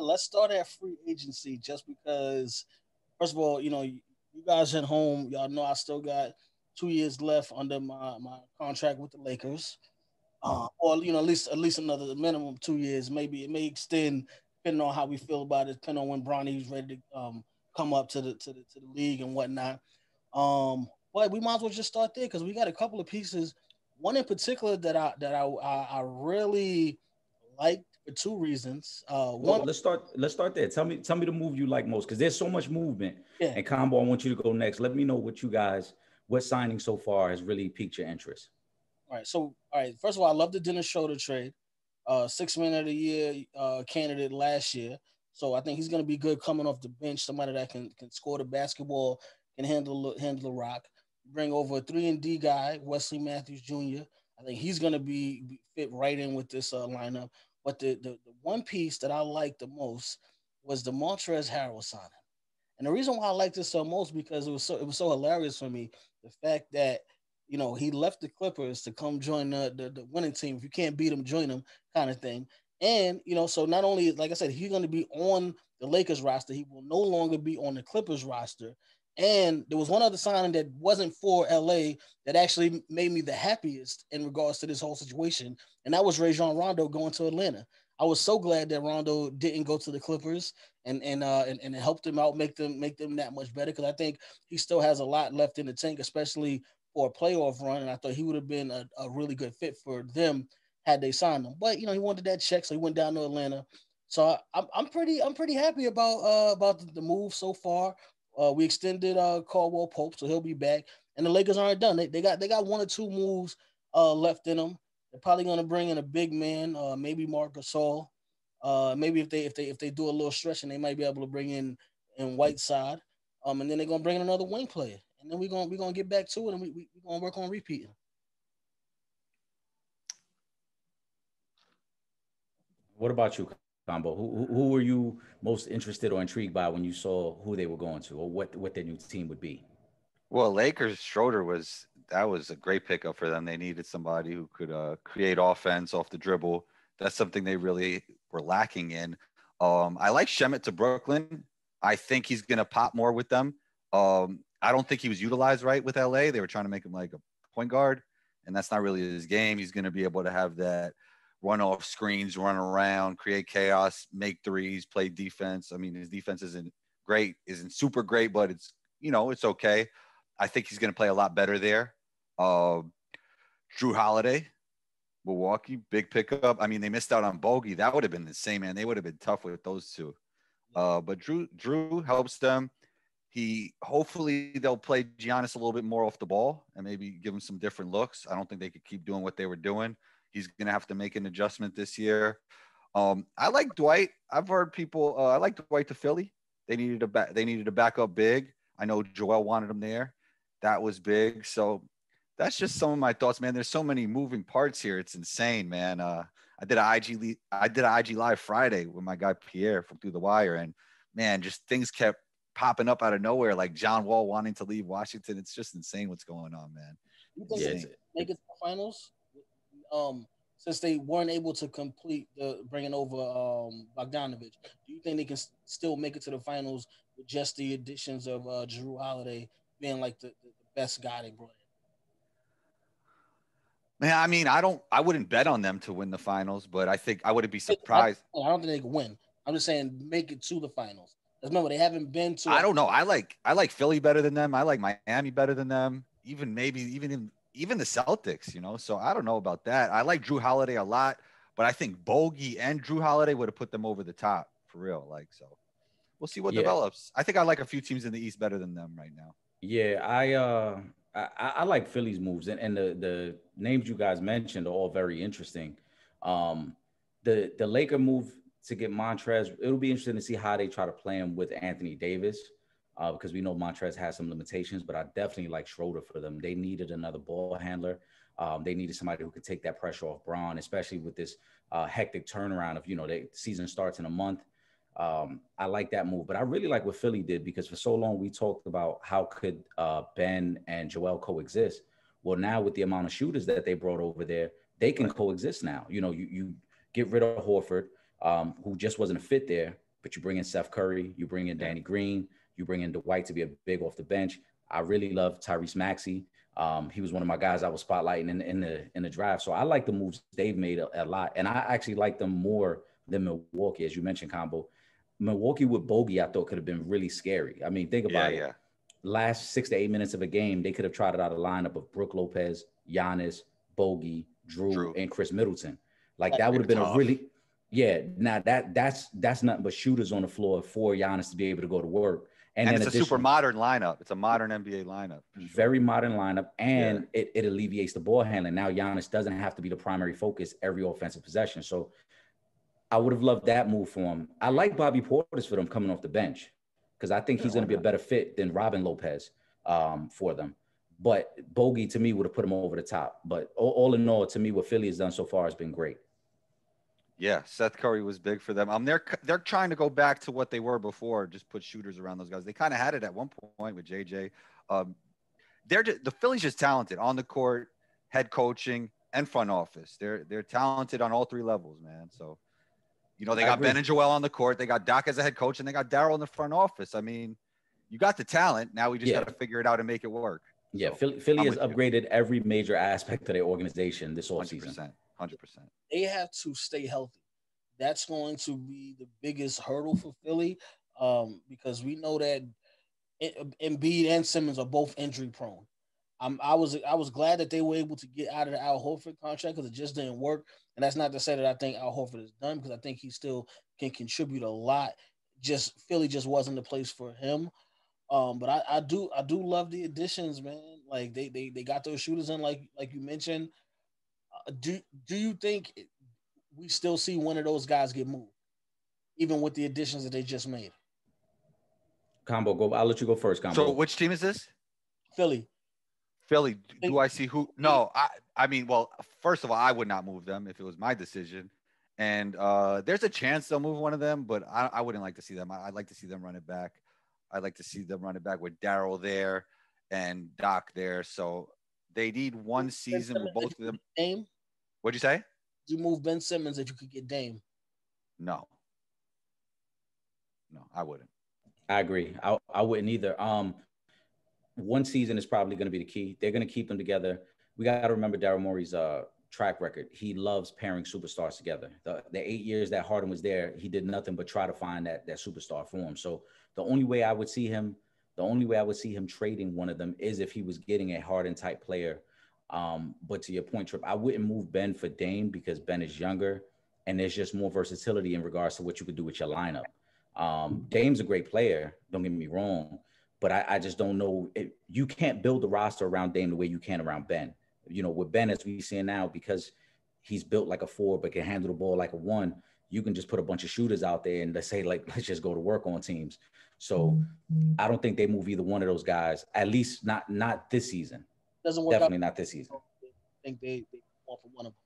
let's start at free agency just because, first of all, you know, you guys at home, y'all know I still got two years left under my, my contract with the Lakers. Uh, or you know, at least at least another minimum two years. Maybe it may extend depending on how we feel about it, depending on when Bronny's ready to um, come up to the to the to the league and whatnot. Um, but we might as well just start there because we got a couple of pieces. One in particular that I that I I, I really liked for two reasons. Uh, one, well, let's start. Let's start there. Tell me, tell me the move you like most because there's so much movement. Yeah. And combo, I want you to go next. Let me know what you guys, what signing so far has really piqued your interest. All right. So, all right. First of all, I love the Dennis Schroeder trade. Uh, six man of the year uh, candidate last year. So I think he's going to be good coming off the bench. Somebody that can can score the basketball, can handle handle the rock. Bring over a three and D guy, Wesley Matthews Jr. I think he's going to be, be, fit right in with this uh, lineup. But the, the, the one piece that I liked the most was the Montrezl Harrell signing. And the reason why I liked this so most because it was so it was so hilarious for me the fact that you know he left the Clippers to come join the, the, the winning team. If you can't beat them, join them, kind of thing. And you know, so not only like I said, he's going to be on the Lakers roster, he will no longer be on the Clippers roster. And there was one other signing that wasn't for LA that actually made me the happiest in regards to this whole situation, and that was Rajon Rondo going to Atlanta. I was so glad that Rondo didn't go to the Clippers and and uh and, and helped them out, make them make them that much better. Because I think he still has a lot left in the tank, especially for a playoff run. And I thought he would have been a, a really good fit for them had they signed him. But you know, he wanted that check, so he went down to Atlanta. So I, I'm, I'm pretty I'm pretty happy about uh about the move so far. Uh, we extended uh, Caldwell Pope, so he'll be back. And the Lakers aren't done. They, they got they got one or two moves uh, left in them. They're probably going to bring in a big man, uh, maybe Marc Gasol. Uh, maybe if they if they if they do a little stretching, they might be able to bring in in Whiteside. Um, and then they're gonna bring in another wing player, and then we're gonna we're gonna get back to it, and we we are gonna work on repeating. What about you, combo. Who, who were you most interested or intrigued by when you saw who they were going to or what, what their new team would be? Well, Lakers Schroeder was that was a great pickup for them. They needed somebody who could uh, create offense off the dribble. That's something they really were lacking in. Um, I like Shamet to Brooklyn. I think he's going to pop more with them. Um, I don't think he was utilized right with LA. They were trying to make him like a point guard, and that's not really his game. He's going to be able to have that run off screens, run around, create chaos, make threes, play defense. I mean, his defense isn't great, isn't super great, but it's you know it's okay. I think he's going to play a lot better there. Uh, Jrue Holiday, Milwaukee, big pickup. I mean, they missed out on Bogey. That would have been the same, man. They would have been tough with those two. Uh, but Drew Jrue helps them. He hopefully they'll play Giannis a little bit more off the ball and maybe give him some different looks. I don't think they could keep doing what they were doing. He's going to have to make an adjustment this year. Um, I like Dwight. I've heard people. Uh, I like Dwight to Philly. They needed a back. They needed a backup big. I know Joel wanted him there. That was big. So that's just some of my thoughts, man. There's so many moving parts here. It's insane, man. Uh, I did a IG. I did an IG live Friday with my guy Pierre from Through the Wire, and man, just things kept popping up out of nowhere, like John Wall wanting to leave Washington. It's just insane what's going on, man. You think yeah, make it to the finals? Um since they weren't able to complete the bringing over um Bogdanovich, do you think they can still make it to the finals with just the additions of uh, Jrue Holiday being like the, the best guy they brought in? Man, I mean, I don't, I wouldn't bet on them to win the finals, but I think I wouldn't be surprised. I, I don't think they can win. I'm just saying make it to the finals. Remember, they haven't been to. I don't know. I like I like Philly better than them. I like Miami better than them. Even maybe even in even the Celtics, you know. So I don't know about that. I like Jrue Holiday a lot, but I think Bogey and Jrue Holiday would have put them over the top for real. Like so, we'll see what yeah. develops. I think I like a few teams in the East better than them right now. Yeah, I uh I, I like Philly's moves and, and the the names you guys mentioned are all very interesting. Um, the the Laker move to get Montrez, it'll be interesting to see how they try to play him with Anthony Davis uh, because we know Montrez has some limitations, but I definitely like Schroeder for them. They needed another ball handler. Um, they needed somebody who could take that pressure off Bron, especially with this uh, hectic turnaround of, you know, the season starts in a month. Um, I like that move, but I really like what Philly did because for so long we talked about how could uh, Ben and Joel coexist. Well, now with the amount of shooters that they brought over there, they can coexist now. You know, you, you get rid of Horford, um, who just wasn't a fit there but you bring in Seth Curry, you bring in Danny Green, you bring in Dwight to be a big off the bench. I really love Tyrese Maxey. Um, he was one of my guys I was spotlighting in, in the in the draft. So I like the moves they've made a, a, lot, and I actually like them more than Milwaukee, as you mentioned, combo. Milwaukee with Bogey, I thought could have been really scary. I mean, think about yeah, it. Yeah. Last six to eight minutes of a game, they could have trotted out a lineup of Brook Lopez, Giannis, Bogey, Drew, Jrue. and Khris Middleton. Like that would have been tough. a really, yeah. Now that that's that's nothing but shooters on the floor for Giannis to be able to go to work. And, and it's a super modern lineup. It's a modern NBA lineup. Sure. Very modern lineup, and yeah. it, it alleviates the ball handling. Now Giannis doesn't have to be the primary focus every offensive possession. So I would have loved that move for him. I like Bobby Portis for them coming off the bench because I think he's going to be a better fit than Robin Lopez um, for them. But Bogey to me would have put him over the top. But all, all in all, to me, what Philly has done so far has been great. Yeah, Seth Curry was big for them. Um, they're they're trying to go back to what they were before, just put shooters around those guys. They kind of had it at one point with JJ. Um, they're just, the Phillies just talented on the court, head coaching, and front office. They're they're talented on all three levels, man. So, you know, they got Ben and Joel on the court, they got Doc as a head coach, and they got Daryl in the front office. I mean, you got the talent. Now we just yeah. got to figure it out and make it work. Yeah, so, Philly, Philly has upgraded you. every major aspect of their organization this whole season hundred percent. They have to stay healthy. That's going to be the biggest hurdle for Philly, um, because we know that Embiid and Simmons are both injury prone. Um, I was I was glad that they were able to get out of the Al Horford contract because it just didn't work. And that's not to say that I think Al Horford is done because I think he still can contribute a lot. Just Philly just wasn't the place for him. Um, but I, I do I do love the additions, man. Like they they they got those shooters in, like like you mentioned do do you think we still see one of those guys get moved, even with the additions that they just made? Combo, go. I'll let you go first. Combo. So, which team is this? Philly. Philly. Do I see who? No, I. I mean, well, first of all, I would not move them if it was my decision. And uh, there's a chance they'll move one of them, but I, I wouldn't like to see them. I, would like to see them run it back. I'd like to see them run it back with Daryl there and Doc there. So they need one season with both of them. Dame? What'd you say? You move Ben Simmons if you could get Dame. No. No, I wouldn't. I agree. I, I wouldn't either. Um, one season is probably going to be the key. They're going to keep them together. We got to remember Daryl Morey's uh, track record. He loves pairing superstars together. The, the eight years that Harden was there, he did nothing but try to find that that superstar for him. So the only way I would see him the only way I would see him trading one of them is if he was getting a Harden type player. Um, but to your point, Trip, I wouldn't move Ben for Dame because Ben is younger and there's just more versatility in regards to what you could do with your lineup. Um, Dame's a great player, don't get me wrong, but I, I just don't know. It, you can't build the roster around Dame the way you can around Ben. You know, with Ben, as we see now, because he's built like a four but can handle the ball like a one, you can just put a bunch of shooters out there and let's say, like, let's just go to work on teams. So mm-hmm. I don't think they move either one of those guys. At least not not this season. Doesn't work. Definitely out. not this season. I think they they want for one of them.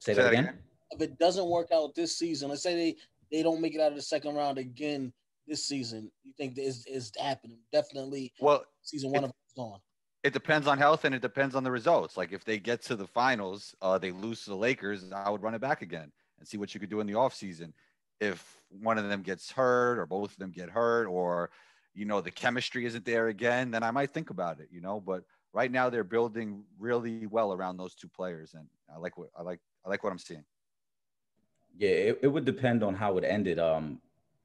Say, that, again? If it doesn't work out this season, let's say they they don't make it out of the second round again this season. You think is is happening? Definitely. Well, season one it, of is gone. It depends on health and it depends on the results. Like if they get to the finals, uh, they lose to the Lakers, I would run it back again and see what you could do in the offseason if one of them gets hurt or both of them get hurt or you know the chemistry isn't there again then i might think about it you know but right now they're building really well around those two players and i like what i like i like what i'm seeing. Yeah it, it would depend on how it ended. Um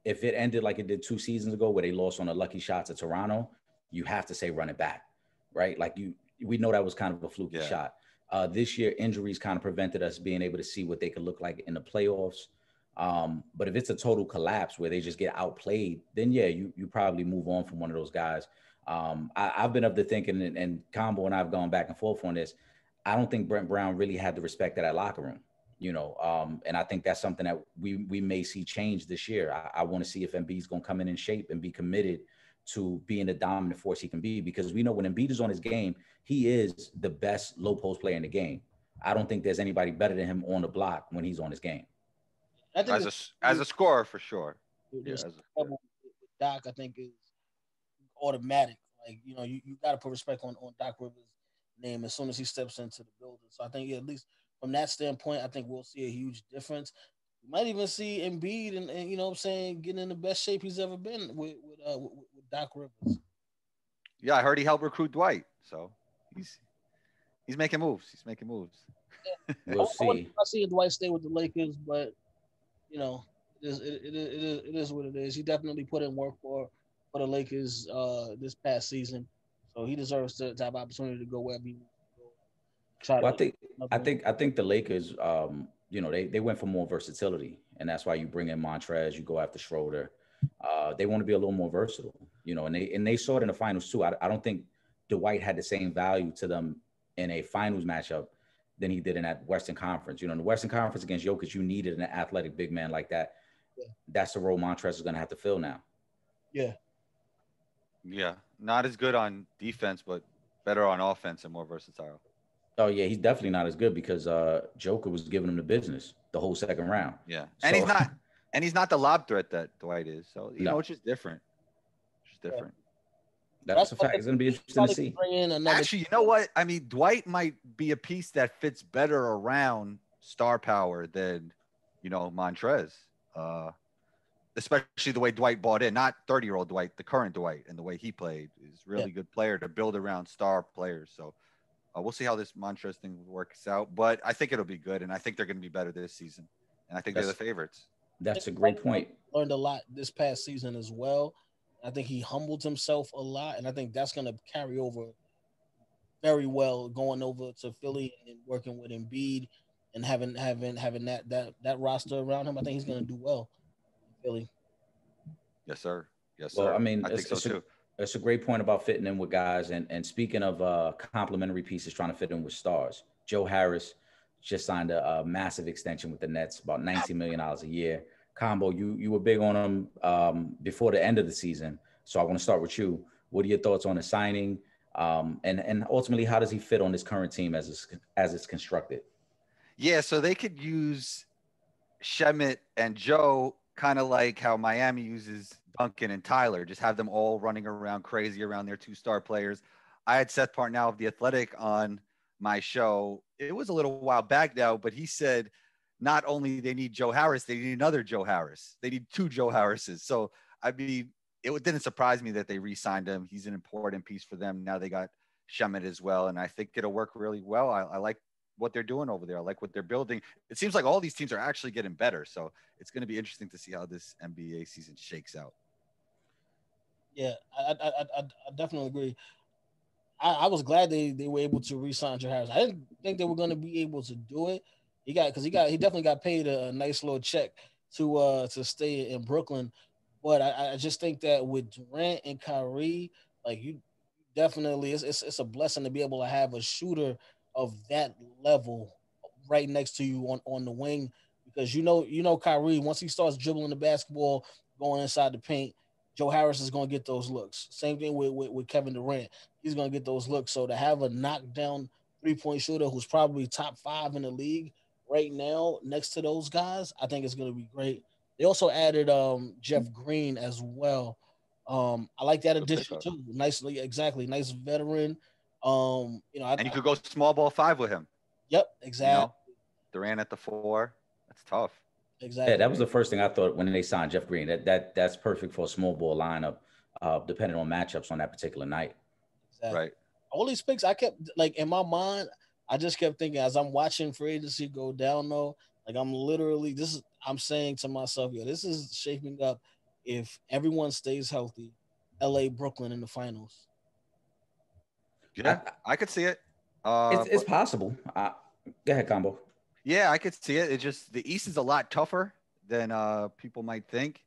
if it ended like it did two seasons ago where they lost on a lucky shot to toronto you have to say run it back right? Like you we know that was kind of a fluky yeah. shot. Uh, this year injuries kind of prevented us being able to see what they could look like in the playoffs um, but if it's a total collapse where they just get outplayed, then yeah, you you probably move on from one of those guys. Um, I, have been of the thinking, and, and Combo and I've gone back and forth on this. I don't think Brett Brown really had the respect of that locker room, you know. Um, and I think that's something that we we may see change this year. I, I want to see if Embiid's going to come in in shape and be committed to being the dominant force he can be, because we know when Embiid is on his game, he is the best low post player in the game. I don't think there's anybody better than him on the block when he's on his game. I think as a as a scorer for sure. Yeah, Doc, I think is automatic. Like you know, you, you got to put respect on on Doc Rivers' name as soon as he steps into the building. So I think yeah, at least from that standpoint, I think we'll see a huge difference. You might even see Embiid and, and you know what I'm saying getting in the best shape he's ever been with with, uh, with, with Doc Rivers. Yeah, I heard he helped recruit Dwight, so he's he's making moves. He's making moves. We'll I, I, see. I see Dwight stay with the Lakers, but you know, it is it, it, is, it is what it is. He definitely put in work for for the Lakers uh this past season, so he deserves to, to have opportunity to go wherever he wants to go. Try Well, I think I think I think the Lakers, um, you know, they they went for more versatility, and that's why you bring in Montrez, you go after Schroeder. Uh, they want to be a little more versatile, you know, and they and they saw it in the finals too. I, I don't think Dwight had the same value to them in a finals matchup than he did in that Western Conference. You know, in the Western Conference against Jokic, you needed an athletic big man like that. Yeah. That's the role Montrez is going to have to fill now. yeah, Yeah, not as good on defense, but better on offense and more versatile. Oh yeah, he's definitely not as good because uh, Joker was giving him the business the whole second round. Yeah, and he's not, and he's not the lob threat that Dwight is. So you No. know, it's just different. It's just different. That's a fact. It's going to be interesting to see. bring in another. Actually, you know what? I mean, Dwight might be a piece that fits better around star power than, you know, Montrez. Uh, especially the way Dwight bought in, not 30 year old Dwight, the current Dwight, and the way he played is really good player to build around star players. So uh, we'll see how this Montrez thing works out. But I think it'll be good, and I think they're going to be better this season. And I think they're the favorites. That's a great point. learned a lot this past season as well. I think he humbled himself a lot, and I think that's going to carry over very well going over to Philly and working with Embiid and having having having that that that roster around him. I think he's going to do well. in Philly. Yes, sir. Yes, Well, sir. I mean, I it's- think so it's a- too. It's a great point about fitting in with guys. And and speaking of uh, complementary pieces, trying to fit in with stars. Joe Harris just signed a, a massive extension with the Nets, about 19 million dollars a year. Combo, you you were big on him um, before the end of the season, so I want to start with you. What are your thoughts on the signing? Um, and and ultimately, how does he fit on this current team as it's, as it's constructed? Yeah, so they could use Shamet and Joe kind of like how Miami uses Duncan and Tyler, just have them all running around crazy around their two star players. I had Seth Partnow of The Athletic on my show. It was a little while back now, but he said not only they need Joe Harris, they need another Joe Harris. They need two Joe Harrises. So, I mean, it didn't surprise me that they re signed him. He's an important piece for them. Now they got Shamet as well. And I think it'll work really well. I, I like what they're doing over there. I like what they're building. It seems like all these teams are actually getting better. So it's going to be interesting to see how this NBA season shakes out. Yeah, I I, I, I I definitely agree. I, I was glad they, they were able to re-sign Joe Harris. I didn't think they were going to be able to do it. He got because he got he definitely got paid a, a nice little check to uh to stay in Brooklyn. But I, I just think that with Durant and Kyrie, like you definitely it's, it's it's a blessing to be able to have a shooter of that level right next to you on, on the wing because you know you know Kyrie once he starts dribbling the basketball going inside the paint Joe Harris is going to get those looks. Same thing with, with, with Kevin Durant. He's going to get those looks. So to have a knockdown three point shooter who's probably top five in the league right now next to those guys, I think it's going to be great. They also added um, Jeff Green as well. Um, I like that addition too. Nicely, exactly. Nice veteran. Um, you know, I, And you could go small ball five with him. yep, You exactly, know, Durant at the four. That's tough. exactly. Yeah, that was the first thing I thought when they signed Jeff Green. That that that's perfect for a small ball lineup, uh, depending on matchups on that particular night. exactly. Right. all these picks, I kept like in my mind, I just kept thinking as I'm watching free agency go down though, like I'm literally this is I'm saying to myself, yo, this is shaping up if everyone stays healthy, LA Brooklyn in the finals. Yeah, I could see it. Uh, It's, it's but- possible. Uh, go ahead, combo. yeah, I could see it. It just the East is a lot tougher than uh, people might think,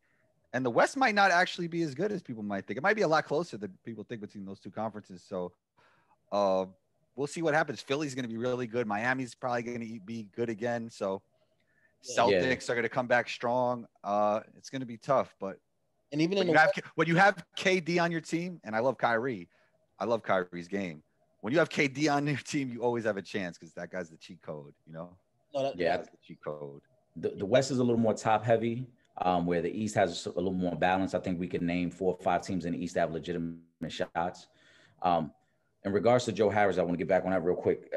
and the West might not actually be as good as people might think. It might be a lot closer than people think between those two conferences. So, uh, we'll see what happens. Philly's going to be really good. Miami's probably going to be good again. So, Yeah. Celtics are going to come back strong. Uh, it's going to be tough, but And even in when the you have when you have KD on your team, and I love Kyrie, I love Kyrie's game. When you have KD on your team, you always have a chance because that guy's the cheat code. You know, no, that, Yeah. That's the cheat code. The, the West is a little more top heavy, um, where the East has a little more balance. I think we can name four or five teams in the East that have legitimate shots. Um, in regards to Joe Harris, I want to get back on that real quick.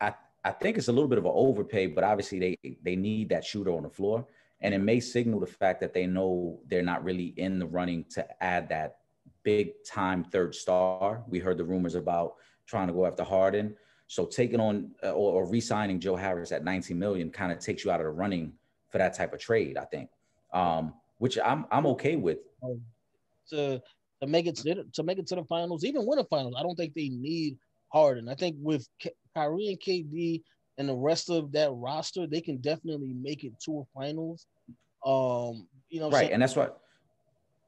I I think it's a little bit of an overpay, but obviously they they need that shooter on the floor. and it may signal the fact that they know they're not really in the running to add that big time third star. We heard the rumors about trying to go after Harden. So taking on uh, or, or re-signing Joe Harris at 19 million kind of takes you out of the running for that type of trade, I think. Um, which I'm I'm okay with. To make it to, to make it to the finals, even win the finals, I don't think they need Harden. I think with K- Kyrie and KD and the rest of that roster, they can definitely make it to a finals. Um, you know, right, and that's what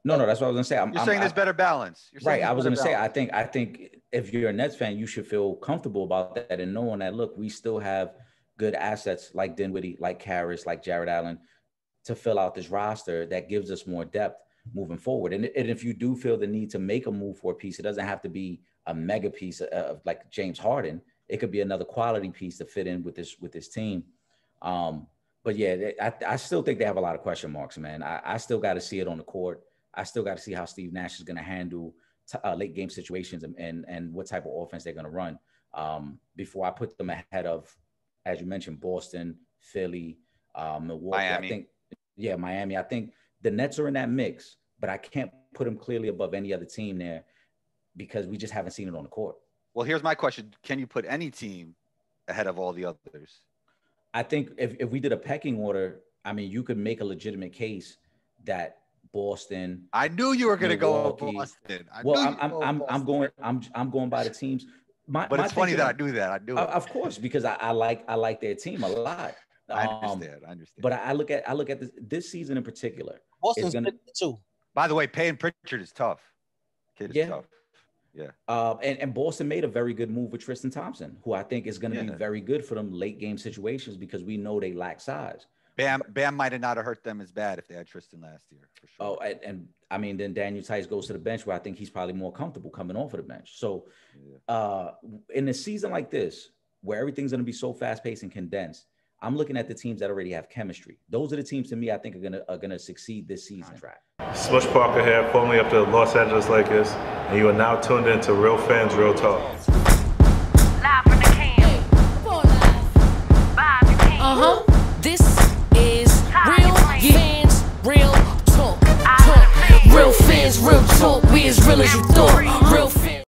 no, no, that's what I was gonna say. I'm, You're I'm, saying there's better balance. right. I was gonna balance. say. I think. I think if you're a Nets fan, you should feel comfortable about that and knowing that. Look, we still have good assets like Dinwiddie, like Caris, like Jarrett Allen, to fill out this roster that gives us more depth moving forward. And, and if you do feel the need to make a move for a piece, it doesn't have to be a mega piece of, of like James Harden. It could be another quality piece to fit in with this with this team. Um, but yeah, I, I still think they have a lot of question marks, man. I, I still got to see it on the court. I still got to see how Steve Nash is going to handle t- uh, late game situations and, and, and what type of offense they're going to run um, before I put them ahead of, as you mentioned, Boston, Philly, uh, Milwaukee. Miami. I think, yeah, Miami. I think the Nets are in that mix, but I can't put them clearly above any other team there because we just haven't seen it on the court. Well, here's my question: Can you put any team ahead of all the others? I think if, if we did a pecking order, I mean, you could make a legitimate case that Boston. I knew you were going to go Boston. I well, I'm I'm, I'm, I'm going I'm I'm going by the teams. My, but my it's funny that I do that. I do it. Of course, because I, I, like I like their team a lot. I um, understand. I understand. But I look at I look at this this season in particular. Boston's gonna, too. By the way, Payton Pritchard is tough. Kid is yeah. tough. Yeah. Uh, and, and Boston made a very good move with Tristan Thompson, who I think is going to yeah. be very good for them late game situations because we know they lack size. Bam, Bam might have not have hurt them as bad if they had Tristan last year, for sure. Oh, and, and I mean, then Daniel Theis goes to the bench where I think he's probably more comfortable coming off of the bench. So, yeah. uh, in a season like this, where everything's going to be so fast paced and condensed, I'm looking at the teams that already have chemistry. Those are the teams to me I think are gonna are gonna succeed this season. Smush Parker here, formerly up the Los Angeles Lakers, and you are now tuned in to Real Fans Real Talk. Uh huh. This is Real Fans Real Talk. Talk. Real fans, real talk. We as real as you thought.